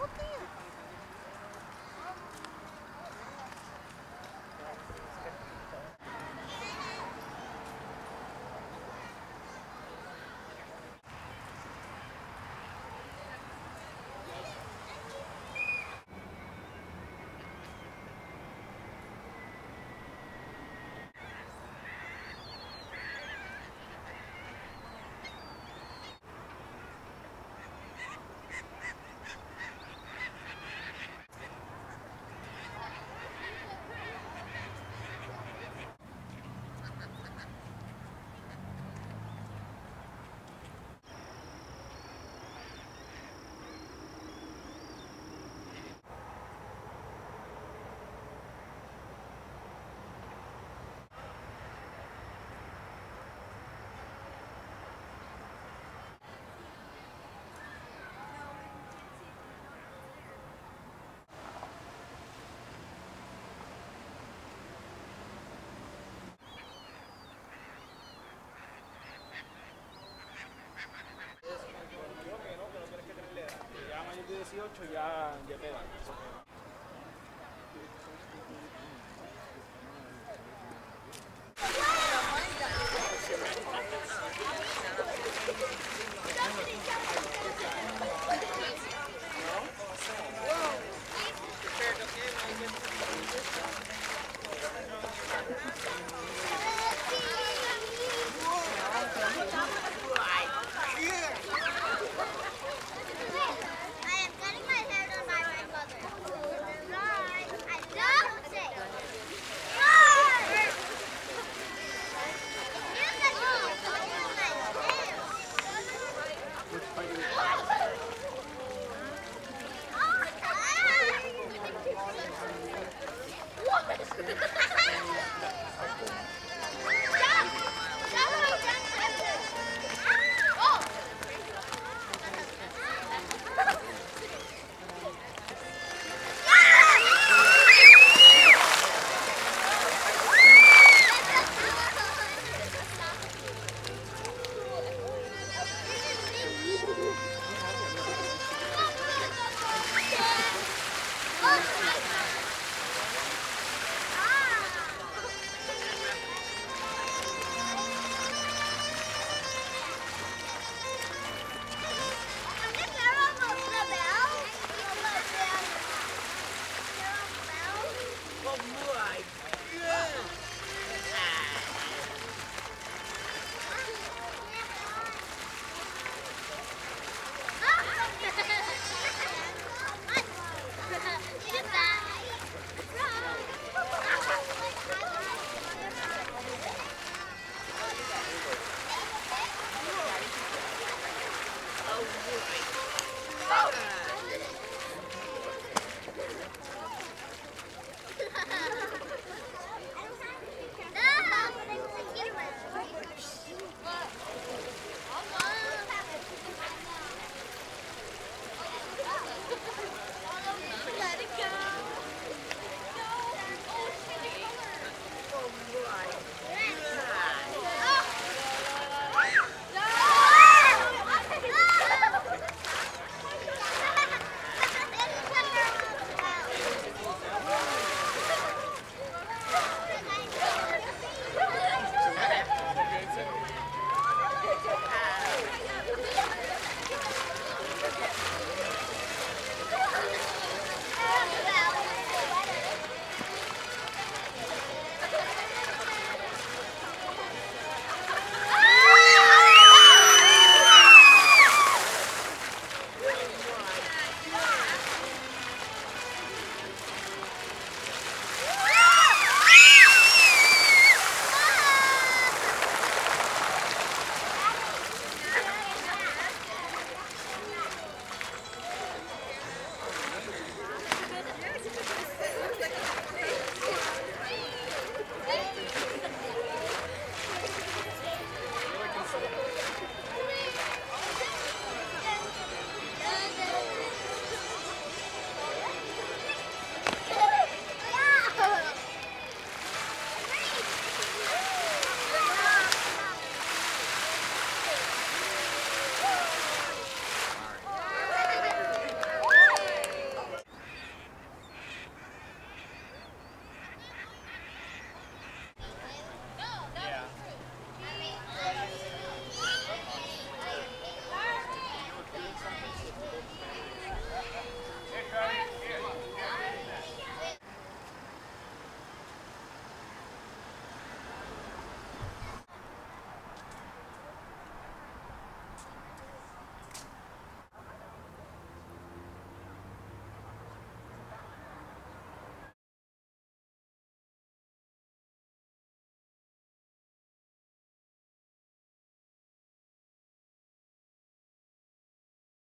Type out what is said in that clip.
어때요? 18 ya, ya pegan. What?